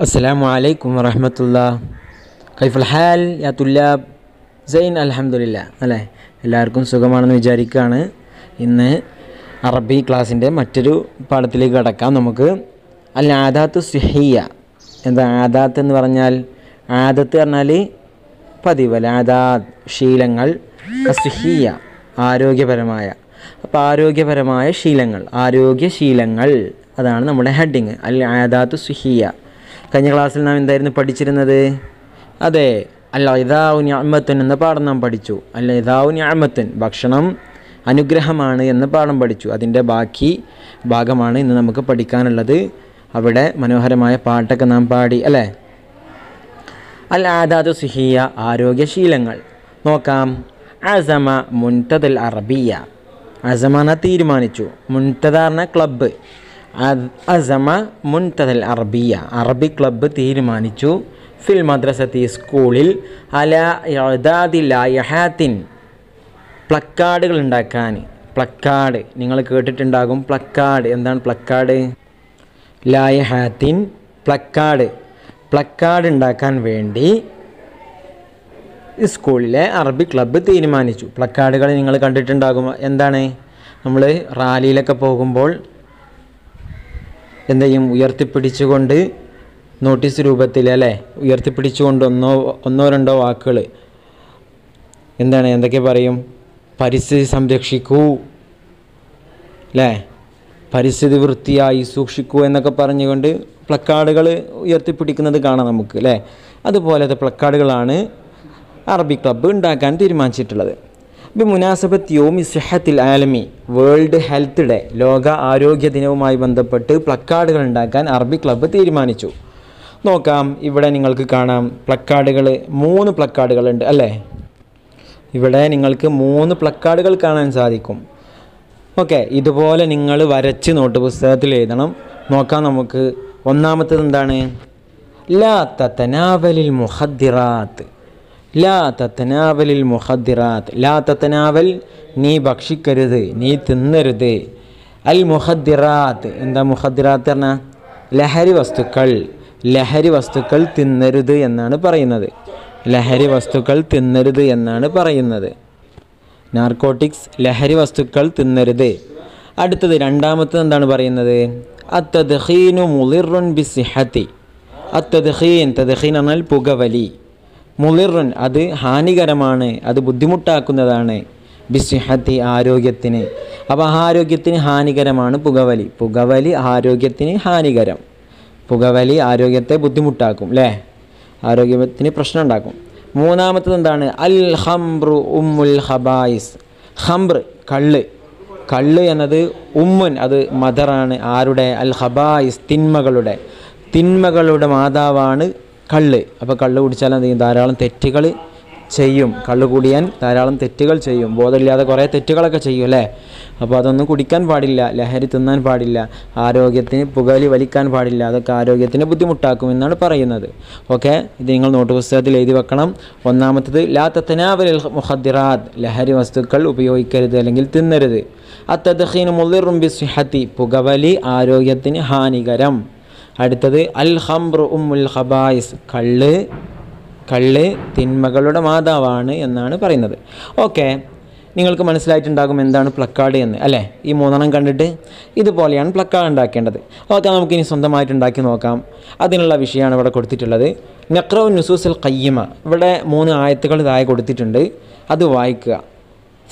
السلام عليكم ورحمة الله كيف الحال يا طلاب sign അലഹമില്ല അല്ലേ എല്ലാവർക്കും സുഖമാണെന്ന് വിചാരിക്കുകയാണ് ഇന്ന് അറബി ക്ലാസ്സിൻ്റെ മറ്റൊരു പാഠത്തിലേക്ക് കടക്കാം നമുക്ക് അൽ ആദാത്ത് സുഹിയ എന്താ ആദാത്ത് എന്ന് പറഞ്ഞാൽ ആദത്ത് പറഞ്ഞാൽ പതിവ് അല്ല ആദാത്ത് ശീലങ്ങൾ സുഹിയ ആരോഗ്യപരമായ അപ്പോൾ ആരോഗ്യപരമായ ശീലങ്ങൾ ആരോഗ്യശീലങ്ങൾ അതാണ് നമ്മുടെ ഹെഡിങ് അൽ ആദാത്ത് സുഹിയ കഴിഞ്ഞ ക്ലാസ്സിൽ നാം എന്തായിരുന്നു പഠിച്ചിരുന്നത്? അതെ അല്ല ഇതാവു ഞാമത്തൻ എന്ന പാഠം നാം പഠിച്ചു. അല്ല ഇതാവു ഞാമത്തൻ ഭക്ഷണം അനുഗ്രഹമാണ് എന്ന പാഠം പഠിച്ചു. അതിന്റെ ബാക്കി ഭാഗമാണ് ഇന്ന് നമുക്ക് പഠിക്കാനുള്ളത്. അവിടെ മനോഹരമായ പാട്ടൊക്കെ നാം പാടി അല്ലേ? അൽ ആദാതു സുഹിയ ആരോഗ്യശീലങ്ങൾ. നോക്കാം. അസമ മുൻതദൽ അറബിയ. അസമന തീരുമാനിച്ചു. മുൻതദാറിന ക്ലബ്ബ്. അസമ മുൻതദൽ അറബിയ. അറബി ക്ലബ്ബ് തീരുമാനിച്ചു. ഫിൽ മദ്രസത്തി സ്കൂളിൽ അല യദാദിലായഹാത്തിൻ പ്ലക്കാർഡുകൾ ഉണ്ടാക്കാൻ. പ്ലക്കാർഡ്. നിങ്ങൾ കേട്ടിട്ടുണ്ടാകും പ്ലക്കാർഡ്. എന്താണ് പ്ലക്കാർഡ്? ലായഹാത്തിൻ പ്ലക്കാർഡ്. പ്ലക്കാർഡ് ഉണ്ടാക്കാൻ വേണ്ടി സ്കൂളിലെ അറബി ക്ലബ്ബ് തീരുമാനിച്ചു. പ്ലക്കാർഡുകൾ നിങ്ങൾ കണ്ടിട്ടുണ്ടാകും. എന്താണ്? നമ്മൾ റാലിയിലൊക്കെ പോകുമ്പോൾ എന്ത് ചെയ്യും ഉയർത്തിപ്പിടിച്ചുകൊണ്ട് നോട്ടീസ് രൂപത്തിൽ അല്ലേ? ഉയർത്തിപ്പിടിച്ചുകൊണ്ട് ഒന്നോ ഒന്നോ രണ്ടോ വാക്കുകൾ. എന്താണ്? എന്തൊക്കെ പറയും? പരിസ്ഥിതി സംരക്ഷിക്കൂ. അല്ലേ? പരിസ്ഥിതി വൃത്തിയായി സൂക്ഷിക്കൂ എന്നൊക്കെ പറഞ്ഞുകൊണ്ട് പ്ലക്കാർഡുകൾ ഉയർത്തിപ്പിടിക്കുന്നത് കാണാം നമുക്ക് അല്ലേ? അതുപോലത്തെ പ്ലക്കാർഡുകളാണ് അറബി ക്ലബ്ബ് ഉണ്ടാക്കാൻ തീരുമാനിച്ചിട്ടുള്ളത്. ഇപ്പം മുനാസബത്ത് യോമി സിഹത്തിൽ ആലമി വേൾഡ് ഹെൽത്ത് ഡേ ലോക ആരോഗ്യ ദിനവുമായി ബന്ധപ്പെട്ട് പ്ലക്കാർഡുകൾ ഉണ്ടാക്കാൻ അറബി ക്ലബ്ബ് തീരുമാനിച്ചു. നോക്കാം ഇവിടെ നിങ്ങൾക്ക് കാണാം പ്ലക്കാർഡുകൾ മൂന്ന് പ്ലക്കാർഡുകളുണ്ട് അല്ലേ? ഇവിടെ നിങ്ങൾക്ക് മൂന്ന് പ്ലക്കാർഡുകൾ കാണാൻ സാധിക്കും. ഓക്കെ ഇതുപോലെ നിങ്ങൾ വരച്ച് നോട്ട് പുസ്തകത്തിൽ എഴുതണം. നോക്കാം നമുക്ക് ഒന്നാമത്തത് എന്താണ് ലാ തനാവലിൽ മുഹദ്ദിറാത്ത്. ലാ തത്തനാവലിൽ മുഹദ്ദിറാത്ത് ലാ തത്തനാവൽ നീ ഭക്ഷിക്കരുത് നീ തിന്നരുത്. അൽ മുഹദ്ദിറാത്ത് എന്താ മുഹദ്ദിറാത്ത് പറഞ്ഞാൽ ലഹരി വസ്തുക്കൾ. ലഹരി വസ്തുക്കൾ തിന്നരുത് എന്നാണ് പറയുന്നത്. ലഹരി വസ്തുക്കൾ തിന്നരുത് എന്നാണ് പറയുന്നത്. നാർക്കോട്ടിക്സ്. ലഹരി വസ്തുക്കൾ തിന്നരുത്. അടുത്തത് രണ്ടാമത്തത് എന്താണ് പറയുന്നത്? അത്തദ്ഹീനു മുളിറുൻ ബിസിഹത്തി. അത്തദ്ഹീൻ തദ്ഹീൻ എന്നാൽ പുകവലി. മുളിറുൻ അത് ഹാനികരമാണ് അത് ബുദ്ധിമുട്ടാക്കുന്നതാണ്. ബിസിഹത്തി ആരോഗ്യത്തിന്. അപ്പോൾ ആരോഗ്യത്തിന് ഹാനികരമാണ് പുകവലി. പുകവലി ആരോഗ്യത്തിന് ഹാനികരം. പുകവലി ആരോഗ്യത്തെ ബുദ്ധിമുട്ടാക്കും അല്ലേ ആരോഗ്യത്തിന് പ്രശ്നം ഉണ്ടാക്കും. മൂന്നാമത്തത് എന്താണ്? അൽ ഹംബ്രു ഉമ്മുൽ ഹബായിസ്. ഹംബ്ര കള്ള്. കള്ള് എന്നത് ഉമ്മുൻ അത് മദറാണ്. ആരുടെ? അൽ ഹബായിസ് തിന്മകളുടെ. തിന്മകളുടെ മാതാവാണ് കള്ള്. അപ്പോൾ കള്ള് കുടിച്ചാൽ എന്ത് ചെയ്യും? ധാരാളം തെറ്റുകൾ ചെയ്യും. കള്ള് കുടിയാൻ ധാരാളം തെറ്റുകൾ ചെയ്യും. ബോധമില്ലാതെ കുറേ തെറ്റുകളൊക്കെ ചെയ്യും അല്ലേ? അപ്പോൾ അതൊന്നും കുടിക്കാൻ പാടില്ല. ലഹരി തിന്നാൻ പാടില്ല. ആരോഗ്യത്തിന് പുകവലി വലിക്കാൻ പാടില്ല. അതൊക്കെ ആരോഗ്യത്തിന് ബുദ്ധിമുട്ടാക്കും എന്നാണ് പറയുന്നത്. ഓക്കെ? ഇത് നിങ്ങൾ നോട്ട് പുസ്തകത്തിൽ എഴുതി വെക്കണം. ഒന്നാമത്തത് ലാ തത്തനാവൽ മുഹദ്ദിറാദ് ലഹരി വസ്തുക്കൾ ഉപയോഗിക്കരുത് അല്ലെങ്കിൽ തിന്നരുത്. അത്തദീൻ മുള്ളിറുംബി സിഹത്തി പുകവലി ആരോഗ്യത്തിന് ഹാനികരം. അടുത്തത് അൽ ഹംറു ഉമ്മുൽ ഹബായിസ് കള്ള് കള്ള് തിന്മകളുടെ മാതാവാണ് എന്നാണ് പറയുന്നത്. ഓക്കെ നിങ്ങൾക്ക് മനസ്സിലായിട്ടുണ്ടാകും എന്താണ് പ്ലക്കാർഡ് എന്ന് അല്ലേ? ഈ മൂന്നെണ്ണം കണ്ടിട്ട് ഇതുപോലെയാണ് പ്ലക്കാർഡ് ഉണ്ടാക്കേണ്ടത്. ഓക്കെ നമുക്കിനി സ്വന്തമായിട്ട് ഉണ്ടാക്കി നോക്കാം. അതിനുള്ള വിഷയമാണ് ഇവിടെ കൊടുത്തിട്ടുള്ളത്. നക്രോ നുസൂസൽ കയ്യമ ഇവിടെ മൂന്ന് ആയത്തുകൾ ഇതായി കൊടുത്തിട്ടുണ്ട്. അത് വായിക്കുക.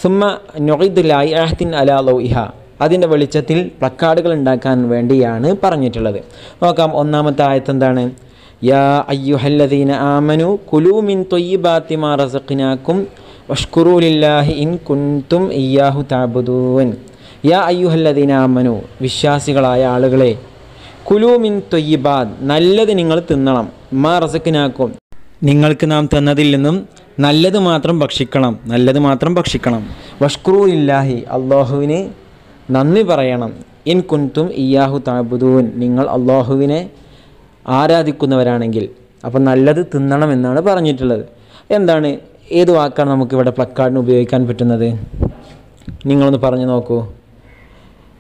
സുമ്മ നൊയ്ദുലായി അഹത്തിൻ അലാ ലൗഇഹ. അതിന്റെ വെളിച്ചത്തിൽ പ്ലക്കാർഡുകൾ ഉണ്ടാക്കാൻ വേണ്ടിയാണ് പറഞ്ഞിട്ടുള്ളത്. നോക്കാം ഒന്നാമത്തെ ആയത്ത് എന്താണ് യാ അയ്യുഹല്ലദീന ആമനു കുലൂമിൻ മിൻ തൊയ്യിബാത്തി മാ റസഖിനാക്കും വഷ്കുറൂലില്ലാഹി ഇൻ കുന്തും ഇയ്യാഹു താബുദൂൻ യാ അയ്യുഹല്ലദീന ആമനു വിശ്വാസികളായ ആളുകളെ കുലൂമിൻ തൊയ്യിബാദ് നല്ലത് നിങ്ങൾ തിന്നണം മാ റസഖിനാക്കും. നിങ്ങൾക്ക് നാം തന്നതിൽ നിന്നും നല്ലത് മാത്രം ഭക്ഷിക്കണം നല്ലത് മാത്രം ഭക്ഷിക്കണം. വഷ്കുറൂലില്ലാഹി അള്ളാഹുവിന് നന്ദി പറയണം. ഇൻ കുൻതും ഇയാഹു താബുദൂൻ നിങ്ങൾ അള്ളാഹുവിനെ ആരാധിക്കുന്നവരാണെങ്കിൽ. അപ്പം നല്ലത് തിന്നണം എന്നാണ് പറഞ്ഞിട്ടുള്ളത്. എന്താണ്? ഏത് വാക്കാണ് നമുക്കിവിടെ പ്ലക്കാർഡിന് ഉപയോഗിക്കാൻ പറ്റുന്നത്? നിങ്ങളൊന്ന് പറഞ്ഞു നോക്കൂ.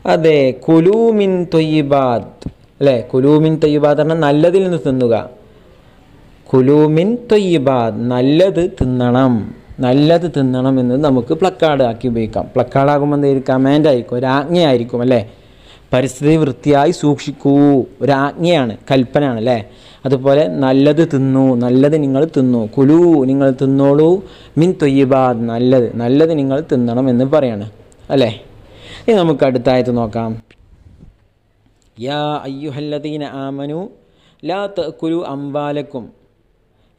അതെ കുലൂമിൻ തൊയ്യിബാദ്. അല്ലേ? കുലൂമിൻ തൊയ്യബാദ് പറഞ്ഞാൽ നല്ലതിൽ നിന്ന് തിന്നുക. കുലൂമിൻ തൊയ്യബാദ്. നല്ലത് തിന്നണം. നല്ലത് തിന്നണം എന്ന് നമുക്ക് പ്ലക്കാർഡ് ആക്കി ഉപയോഗിക്കാം. പ്ലക്കാർഡ് ആകുമ്പോൾ എന്തെങ്കിലും കമാൻഡ് ആയിരിക്കും. ഒരു ആജ്ഞയായിരിക്കും അല്ലേ? പരിസ്ഥിതി വൃത്തിയായി സൂക്ഷിക്കൂ. ഒരു ആജ്ഞയാണ് കൽപ്പനയാണ് അല്ലേ? അതുപോലെ നല്ലത് തിന്നു നല്ലത് നിങ്ങൾ തിന്നു. കുലു നിങ്ങൾ തിന്നോളൂ. മിൻ തൊയ്യബാദ് നല്ലത് നല്ലത് നിങ്ങൾ തിന്നണം എന്ന് പറയാണ് അല്ലേ? ഇനി നമുക്ക് അടുത്ത ആയത്ത് നോക്കാം. യാ അയ്യുഹല്ലദീന ആമനു ലാ കുലു അംബാലക്കും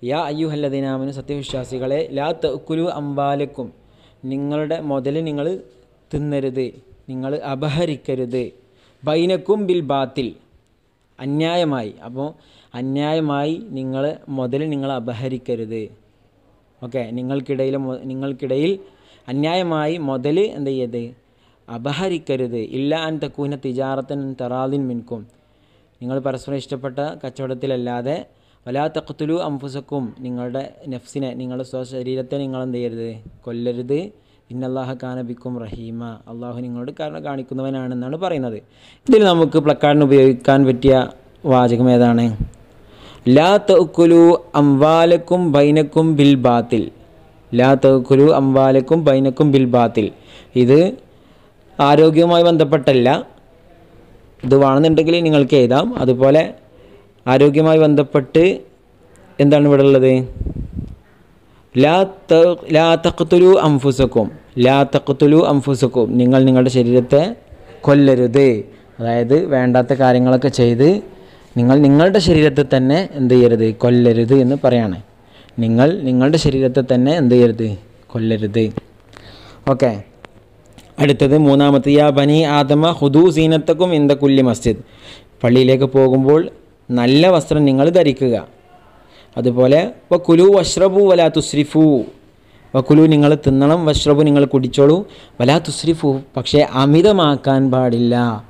യാ അയ്യുഹല്ലദീന ആമനു സത്യവിശ്വാസികളെ ലാ തഅക്കുലു അംബാലക്കും നിങ്ങളുടെ മുതൽ നിങ്ങൾ തിന്നരുത് നിങ്ങൾ അപഹരിക്കരുത്. ബൈനക്കും ബിൽ ബാത്തിൽ. അന്യായമായി. അപ്പോൾ അന്യായമായി നിങ്ങൾ മുതൽ നിങ്ങൾ അപഹരിക്കരുത്. ഓക്കെ നിങ്ങൾക്കിടയിൽ നിങ്ങൾക്കിടയിൽ അന്യായമായി മുതൽ എന്ത് ചെയ്യത് അപഹരിക്കരുത്. ഇല്ല അൻ തക്കൂന തിജാറത്തൻ തറാദിൻ മിൻകും. നിങ്ങൾ പരസ്പരം ഇഷ്ടപ്പെട്ട കച്ചവടത്തിലല്ലാതെ വലാ തഖ്തുലു അംഫുസക്കും നിങ്ങളുടെ നെഫ്സിനെ നിങ്ങളുടെ സ്വശരീരത്തെ നിങ്ങൾ എന്ത് ചെയ്യരുത്? കൊല്ലരുത്. ഇന്നല്ലാഹ കാനബിക്കും റഹീമ. അള്ളാഹു നിങ്ങളോട് കാരണം കാണിക്കുന്നവനാണെന്നാണ് പറയുന്നത്. ഇതിൽ നമുക്ക് പ്ലക്കാർഡിന് ഉപയോഗിക്കാൻ പറ്റിയ വാചകം ഏതാണ്? ലാ തൗക്കുലു അംവാലക്കും ബൈനക്കും ബിൽ ബാത്തിൽ. ലാ തൗക്കുലു അംവാലക്കും ബൈനക്കും ബിൽ ബാത്തിൽ. ഇത് ആരോഗ്യവുമായി ബന്ധപ്പെട്ടല്ല. ഇത് വേണമെന്നുണ്ടെങ്കിൽ നിങ്ങൾക്ക് എഴുതാം. അതുപോലെ ആരോഗ്യവുമായി ബന്ധപ്പെട്ട് എന്താണ് ഇവിടെ ഉള്ളത്? ലാ ത- ലാ തഖ്തുലു അംഫുസക്കും ലാ തക്കത്തുലു അംഫുസക്കും നിങ്ങൾ നിങ്ങളുടെ ശരീരത്തെ കൊല്ലരുത്. അതായത് വേണ്ടാത്ത കാര്യങ്ങളൊക്കെ ചെയ്ത് നിങ്ങൾ നിങ്ങളുടെ ശരീരത്തെ തന്നെ എന്ത് ചെയ്യരുത്? കൊല്ലരുത് എന്ന് പറയാണ്. നിങ്ങൾ നിങ്ങളുടെ ശരീരത്തെ തന്നെ എന്ത് ചെയ്യരുത്? കൊല്ലരുത്. ഓക്കെ. അടുത്തത് മൂന്നാമത്തെ യാ ബനി ആദമ ഹുദു സീനത്തക്കും ഇന്ത കുല്ലി മസ്ജിദ്. പള്ളിയിലേക്ക് പോകുമ്പോൾ നല്ല വസ്ത്രം നിങ്ങൾ ധരിക്കുക. അതുപോലെ വക്കുലു വഷ്റബു വലാ തുസ്രിഫു. വക്കുലു നിങ്ങൾ തിന്നണം വഷ്റബു നിങ്ങൾ കുടിച്ചോളൂ. വലാ തുസ്രിഫു പക്ഷേ അമിതമാക്കാൻ പാടില്ല.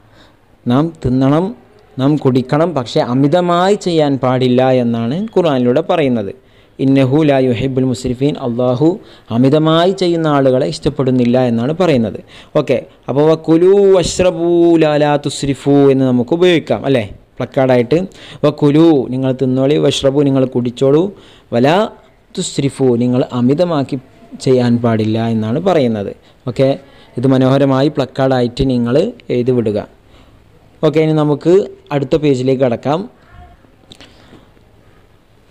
നാം തിന്നണം നാം കുടിക്കണം പക്ഷേ അമിതമായി ചെയ്യാൻ പാടില്ല എന്നാണ് ഖുർആനിലൂടെ പറയുന്നത്. ഇന്നഹു ലാ യുഹിബുൽ മുസ്രിഫീൻ അള്ളാഹു അമിതമായി ചെയ്യുന്ന ആളുകളെ ഇഷ്ടപ്പെടുന്നില്ല എന്നാണ് പറയുന്നത്. ഓക്കെ അപ്പോൾ വക്കുലു വഷ്റബു ലാലാ തുസ്രിഫു എന്ന് നമുക്ക് ഉപയോഗിക്കാം അല്ലേ? പ്ലക്കാർഡായിട്ട് വ കുലു നിങ്ങൾ തിന്നോളി. വഷ്റബു നിങ്ങൾ കുടിച്ചോളൂ. വല തുസ്രിഫു നിങ്ങൾ അമിതമാക്കി ചെയ്യാൻ പാടില്ല എന്നാണ് പറയുന്നത്. ഓക്കെ? ഇത് മനോഹരമായി പ്ലക്കാർഡായിട്ട് നിങ്ങൾ എഴുതി വിടുക. ഓക്കെ ഇനി നമുക്ക് അടുത്ത പേജിലേക്ക് കടക്കാം.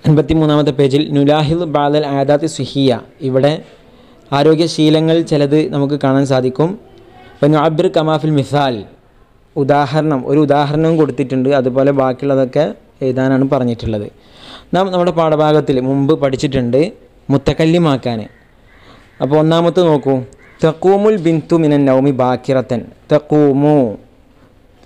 അൻപത്തി മൂന്നാമത്തെ പേജിൽ നുലാഹിൽ ബാദൽ ആദാത്ത് സുഹിയ. ഇവിടെ ആരോഗ്യശീലങ്ങൾ ചിലത് നമുക്ക് കാണാൻ സാധിക്കും. അപ്പം അബ്ദുൽ കമാഫിൽ മിസാൽ. ഉദാഹരണം ഒരു ഉദാഹരണം കൊടുത്തിട്ടുണ്ട്. അതുപോലെ ബാക്കിയുള്ളതൊക്കെ എഴുതാനാണ് പറഞ്ഞിട്ടുള്ളത്. നാം നമ്മുടെ പാഠഭാഗത്തിൽ മുമ്പ് പഠിച്ചിട്ടുണ്ട് മുത്തക്കല്ലിമാക്കാൻ അപ്പോൾ ഒന്നാമത്തെ നോക്കൂ. തെക്കൂമുൽ ബിന്തു മിനൻ നൗമി ബാക്കിറത്തൻ. തെക്കൂമു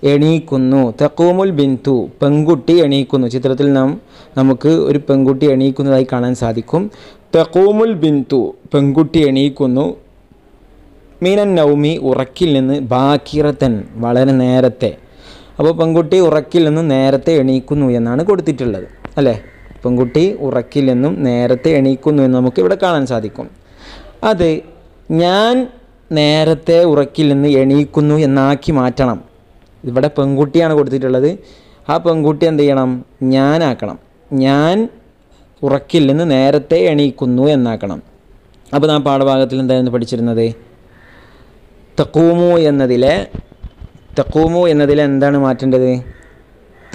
എണീക്കുന്നു. തെക്കൂമുൽ ബിന്തു പെൺകുട്ടി എണീക്കുന്നു. ചിത്രത്തിൽ നാം നമുക്ക് ഒരു പെൺകുട്ടി എണീക്കുന്നതായി കാണാൻ സാധിക്കും. തെക്കൂമുൽ ബിന്തു പെൺകുട്ടി എണീക്കുന്നു. മീനൻ നൗമി ഉറക്കിൽ നിന്ന് ബാക്കിറത്തൻ വളരെ നേരത്തെ. അപ്പോൾ പെൺകുട്ടി ഉറക്കിൽ നിന്ന് നേരത്തെ എണീക്കുന്നു എന്നാണ് കൊടുത്തിട്ടുള്ളത് അല്ലേ? പെൺകുട്ടി ഉറക്കിൽ നിന്നും നേരത്തെ എണീക്കുന്നു എന്ന് നമുക്ക് ഇവിടെ കാണാൻ സാധിക്കും. അത് ഞാൻ നേരത്തെ ഉറക്കിൽ നിന്ന് എണീക്കുന്നു എന്നാക്കി മാറ്റണം. ഇവിടെ പെൺകുട്ടിയാണ് കൊടുത്തിട്ടുള്ളത്. ആ പെൺകുട്ടി എന്ത് ചെയ്യണം? ഞാനാക്കണം. ഞാൻ ഉറക്കിൽ നിന്ന് നേരത്തെ എണീക്കുന്നു എന്നാക്കണം. അപ്പോൾ നാം പാഠഭാഗത്തിൽ എന്തായിരുന്നു പഠിച്ചിരുന്നത്? തക്കൂമു എന്നതിലെ തക്കൂമു എന്നതിലെ എന്താണ് മാറ്റേണ്ടത്?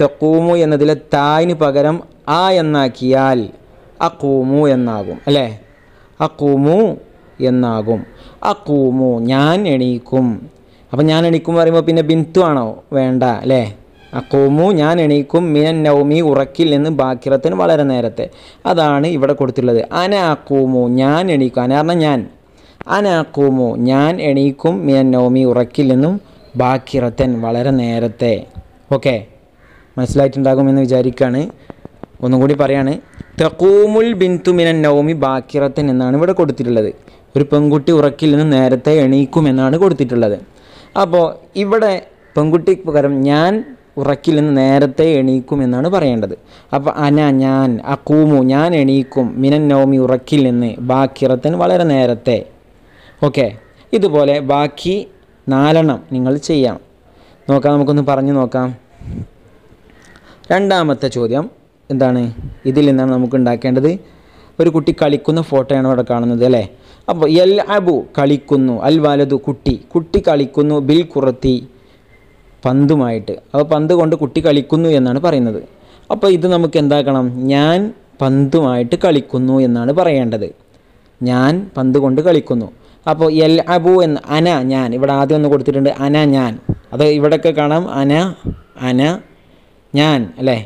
തക്കൂമു എന്നതിലെ തായിന് പകരം ആ എന്നാക്കിയാൽ അക്കൂമു എന്നാകും അല്ലേ? അക്കൂമു എന്നാകും. അക്കൂമു ഞാൻ എണീക്കും. അപ്പം ഞാൻ എണീക്കും പറയുമ്പോൾ പിന്നെ ബിന്തു ആണോ വേണ്ട അല്ലേ? അക്കൂമു ഞാൻ എണീക്കും മിനൻ നൗമി ഉറക്കിൽ നിന്ന് ബാക്കിറത്തിന് വളരെ നേരത്തെ. അതാണ് ഇവിടെ കൊടുത്തിട്ടുള്ളത്. അന അക്കൂമു ഞാൻ എണീക്കും. അന പറഞ്ഞാൽ ഞാൻ. അനാക്കൂമു ഞാൻ എണീക്കും മിയൻ നോമി ഉറക്കിൽ ബാക്കിറത്തൻ വളരെ നേരത്തെ. ഓക്കെ. മനസ്സിലായിട്ടുണ്ടാകുമെന്ന് വിചാരിക്കുകയാണ് ഒന്നും കൂടി പറയാണ്. തക്കൂമുൽ ബിന്തു മിനൻ നൗമി ബാക്കിറത്തൻ എന്നാണ് ഇവിടെ കൊടുത്തിട്ടുള്ളത്. ഒരു പെൺകുട്ടി ഉറക്കിൽ നിന്ന് നേരത്തെ എണീക്കും എന്നാണ് കൊടുത്തിട്ടുള്ളത്. അപ്പോൾ ഇവിടെ പെൺകുട്ടി പകരം ഞാൻ ഉറക്കിൽ നിന്ന് നേരത്തെ എണീക്കും എന്നാണ് പറയേണ്ടത്. അപ്പോൾ അന ഞാൻ അക്കൂമു ഞാൻ എണീക്കും മിനൻ നൗമി ഉറക്കിൽ നിന്ന് ബാക്കിറത്തൻ വളരെ നേരത്തെ. ഓക്കെ. ഇതുപോലെ ബാക്കി നാലെണ്ണം നിങ്ങൾ ചെയ്യാം. നോക്കാം നമുക്കൊന്ന് പറഞ്ഞു നോക്കാം. രണ്ടാമത്തെ ചോദ്യം എന്താണ്? ഇതിൽ നിന്നാണ് നമുക്ക് ഉണ്ടാക്കേണ്ടത്. ഒരു കുട്ടി കളിക്കുന്ന ഫോട്ടോയാണ് ഇവിടെ കാണുന്നത് അല്ലേ? അപ്പോൾ എൽ അബു കളിക്കുന്നു അൽ വലതു കുട്ടി. കുട്ടി കളിക്കുന്നു ബിൽ കുറത്തി പന്തുമായിട്ട്. അപ്പോൾ പന്ത് കൊണ്ട് കുട്ടി കളിക്കുന്നു എന്നാണ് പറയുന്നത്. അപ്പോൾ ഇത് നമുക്ക് എന്താക്കണം? ഞാൻ പന്തുമായിട്ട് കളിക്കുന്നു എന്നാണ് പറയേണ്ടത്. ഞാൻ പന്ത് കൊണ്ട് കളിക്കുന്നു. അപ്പോൾ എൽ അബു എന്ന് അന ഞാൻ. ഇവിടെ ആദ്യം ഒന്ന് കൊടുത്തിട്ടുണ്ട് അന ഞാൻ. അത് ഇവിടെയൊക്കെ കാണാം. അന അന ഞാൻ അല്ലേ?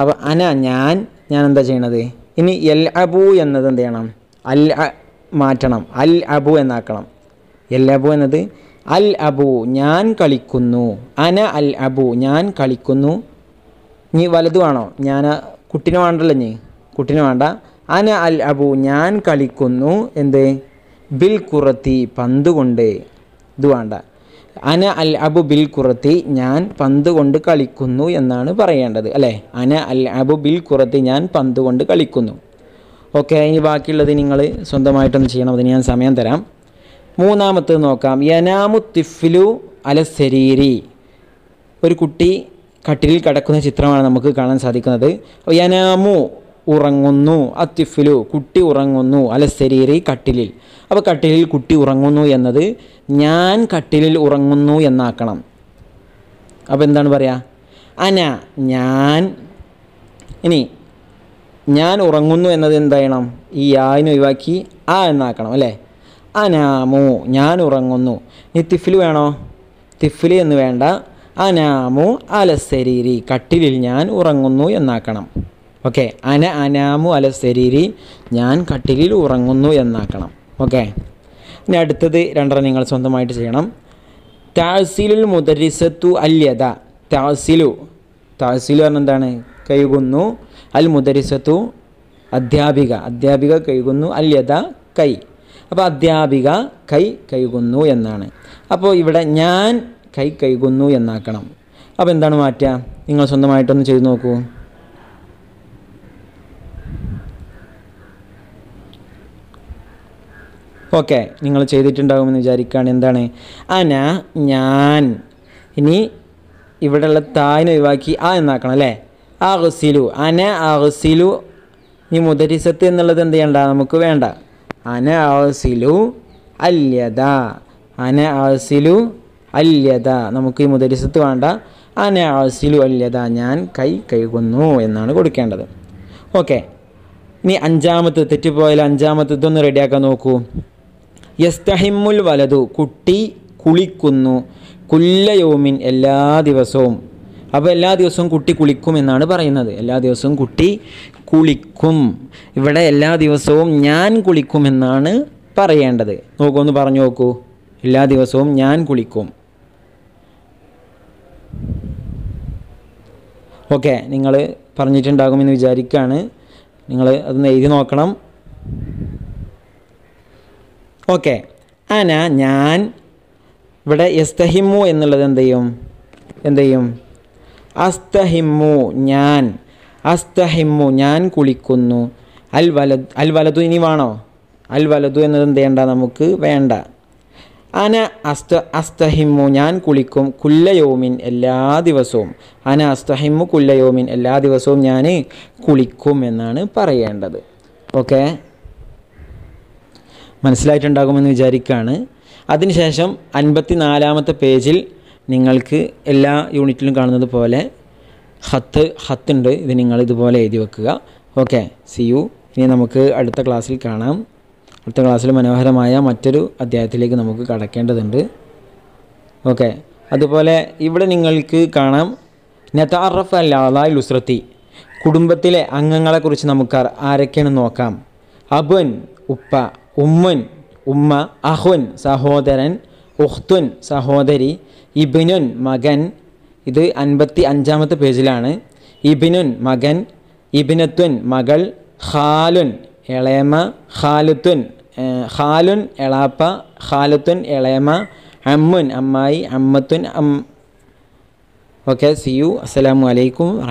അപ്പോൾ അന ഞാൻ ഞാൻ എന്താ ചെയ്യണത്? ഇനി എൽ അബു എന്നത് എന്ത് ചെയ്യണം? അൽ മാറ്റണം. അൽ അബു എന്നാക്കണം. എൽ അബു എന്നത് അൽ അബു ഞാൻ കളിക്കുന്നു. അന അൽ അബു ഞാൻ കളിക്കുന്നു. നീ വലുത് വേണോ? ഞാൻ കുട്ടിനെ വേണ്ടല്ലോ നീ കുട്ടിനെ വേണ്ട. അന അൽ അബു ഞാൻ കളിക്കുന്നു. എന്ത്? ബിൽ കുറത്തി പന്ത് കൊണ്ട് ഇത് വേണ്ട. അന അൽ അബു ബിൽ കുറത്തി ഞാൻ പന്ത് കൊണ്ട് കളിക്കുന്നു എന്നാണ് പറയേണ്ടത് അല്ലേ? അന അൽ അബു ബിൽ കുറത്തി ഞാൻ പന്ത് കൊണ്ട് കളിക്കുന്നു. ഓക്കെ ഇനി ബാക്കിയുള്ളത് നിങ്ങൾ സ്വന്തമായിട്ടൊന്ന് ചെയ്യണം അതിന് ഞാൻ സമയം തരാം. മൂന്നാമത്തത് നോക്കാം. യനാമു തിഫ്ലു അല ശരീരി ഒരു കുട്ടി കട്ടിലിൽ കിടക്കുന്ന ചിത്രമാണ് നമുക്ക് കാണാൻ സാധിക്കുന്നത്. യനാമു ഉറങ്ങുന്നു. അത്തിഫിലു കുട്ടി ഉറങ്ങുന്നു. അല്ല കട്ടിലിൽ. അപ്പോൾ കട്ടിലിൽ കുട്ടി ഉറങ്ങുന്നു എന്നത് ഞാൻ കട്ടിലിൽ ഉറങ്ങുന്നു എന്നാക്കണം. അപ്പോൾ എന്താണ് പറയുക അന ഞാൻ. ഇനി ഞാൻ ഉറങ്ങുന്നു എന്നത് എന്തായണം ഈ ആയിന് ഒഴിവാക്കി ആ എന്നാക്കണം അല്ലേ? അനാമു ഞാൻ ഉറങ്ങുന്നു. ഇനി തിഫിൽ വേണോ? തിഫിൽ എന്ന് വേണ്ട. അനാമു അലശരീരി കട്ടിലിൽ ഞാൻ ഉറങ്ങുന്നു എന്നാക്കണം. ഓക്കെ. അന അനാമു അല ശരീരി ഞാൻ കട്ടിലിൽ ഉറങ്ങുന്നു എന്നാക്കണം. ഓക്കെ. ഇനി അടുത്തത് രണ്ടെണ്ണം നിങ്ങൾ സ്വന്തമായിട്ട് ചെയ്യണം. താസിലുൽ മുദരിസത്തു അല്യത താസിലു താസിലു പറഞ്ഞ എന്താണ്? കഴുകുന്നു അൽ മുദരിസത്തു അധ്യാപിക. അധ്യാപിക കഴുകുന്നു അല്യത കൈ. അപ്പോൾ അധ്യാപിക കൈ കഴുകുന്നു എന്നാണ്. അപ്പോൾ ഇവിടെ ഞാൻ കൈ കഴുകുന്നു എന്നാക്കണം. അപ്പോൾ എന്താണ് മാറ്റുക? നിങ്ങൾ സ്വന്തമായിട്ടൊന്ന് ചെയ്തു നോക്കൂ. ഓക്കെ നിങ്ങൾ ചെയ്തിട്ടുണ്ടാകുമെന്ന് വിചാരിക്കുകയാണ്. എന്താണ്? അന ഞാൻ. ഇനി ഇവിടെയുള്ള തായിനെ ഒഴിവാക്കി ആ എന്നാക്കണം അല്ലേ? ആ ഹുസിലു അന അഹസിലു. ഈ മുദരിസത്ത് എന്നുള്ളത് എന്ത് ചെയ്യണ്ട? നമുക്ക് വേണ്ട. അന ആസിലു അല്യത അന ആസിലു അല്യത നമുക്ക് ഈ മുദരിസത്ത് വേണ്ട. അന ആസിലു അല്യത ഞാൻ കൈ കഴുകുന്നു എന്നാണ് കൊടുക്കേണ്ടത്. ഓക്കെ. ഇനി അഞ്ചാമത്തെ തെറ്റിപ്പോയാൽ അഞ്ചാമത്തെ ഇതൊന്ന് റെഡിയാക്കാൻ നോക്കൂ. യസ്തഹിമുൽ വലതു കുട്ടി കുളിക്കുന്നു. കുല്ലയോമിൻ എല്ലാ ദിവസവും. അപ്പോൾ എല്ലാ ദിവസവും കുട്ടി കുളിക്കും എന്നാണ് പറയുന്നത്. എല്ലാ ദിവസവും കുട്ടി കുളിക്കും. ഇവിടെ എല്ലാ ദിവസവും ഞാൻ കുളിക്കുമെന്നാണ് പറയേണ്ടത്. നോക്കൂ ഒന്ന് പറഞ്ഞു നോക്കൂ. എല്ലാ ദിവസവും ഞാൻ കുളിക്കും. ഓക്കെ നിങ്ങൾ പറഞ്ഞിട്ടുണ്ടാകുമെന്ന് വിചാരിക്കുകയാണ് നിങ്ങൾ അതൊന്ന് എഴുതി നോക്കണം. ഓക്കെ. അന ഞാൻ ഇവിടെ എസ്തഹിമു എന്നുള്ളത് എന്ത് ചെയ്യും? എന്ത് ചെയ്യും? അസ്തഹിമു ഞാൻ. അസ്തഹിമു ഞാൻ കുളിക്കുന്നു. അൽ വലത് അൽ വലതു ഇനി വേണോ? അൽ വലതു എന്നത് എന്ത് ചെയ്യണ്ട നമുക്ക്? വേണ്ട. അന അസ്ത അസ്തഹിമു ഞാൻ കുളിക്കും. കുല്ലയോമിൻ എല്ലാ ദിവസവും. അന അസ്തഹിമു കുല്ലയോമിൻ എല്ലാ ദിവസവും ഞാൻ കുളിക്കും എന്നാണ് പറയേണ്ടത്. ഓക്കെ? മനസ്സിലായിട്ടുണ്ടാകുമെന്ന് വിചാരിക്കുകയാണ് അതിനുശേഷം അൻപത്തി നാലാമത്തെ പേജിൽ നിങ്ങൾക്ക് എല്ലാ യൂണിറ്റിലും കാണുന്നത് പോലെ ഹത്ത് ഹത്തുണ്ട്. ഇത് നിങ്ങൾ ഇതുപോലെ എഴുതി വെക്കുക. ഓക്കെ സി യു ഇനി നമുക്ക് അടുത്ത ക്ലാസ്സിൽ കാണാം. അടുത്ത ക്ലാസ്സിൽ മനോഹരമായ മറ്റൊരു അധ്യായത്തിലേക്ക് നമുക്ക് കടക്കേണ്ടതുണ്ട്. ഓക്കെ അതുപോലെ ഇവിടെ നിങ്ങൾക്ക് കാണാം. നെതാറഫ് അല്ലാതായ് ലുസ്രത്തി കുടുംബത്തിലെ അംഗങ്ങളെക്കുറിച്ച് നമുക്ക് ആരൊക്കെയാണ് നോക്കാം. അബുൻ ഉപ്പ ഉമ്മൻ ഉമ്മ അഹുൻ സഹോദരൻ ഉഹ്തുൻ സഹോദരി ഇബിനുൻ മകൻ. ഇത് അൻപത്തി അഞ്ചാമത്തെ പേജിലാണ്. ഇബിനുൻ മകൻ. ഇബിനത്തുൻ മകൾ. ഖാലുൻ ഇളയമ. ഖാലുത്തുൻ ഖാലുൻ എളാപ്പ ഖാലുത്തുൻ ഇളയമ. അമ്മുൻ അമ്മായി. അമ്മത്തുൻ അം. Okay see you. അസ്സലാമു അലൈക്കും